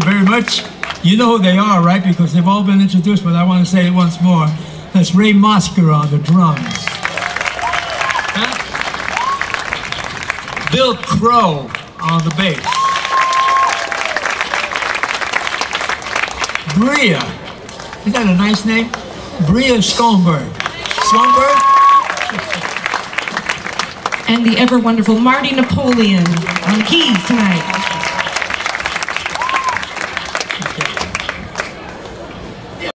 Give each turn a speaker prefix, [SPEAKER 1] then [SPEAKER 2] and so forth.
[SPEAKER 1] Much. You know who they are, right? Because they've all been introduced, but I want to say it once more. That's Ray Mosca on the drums. Bill Crow on the bass. Bria. Is that a nice name? Bria Skonberg. Skonberg?
[SPEAKER 2] And the ever wonderful Marty Napoleon on keys tonight.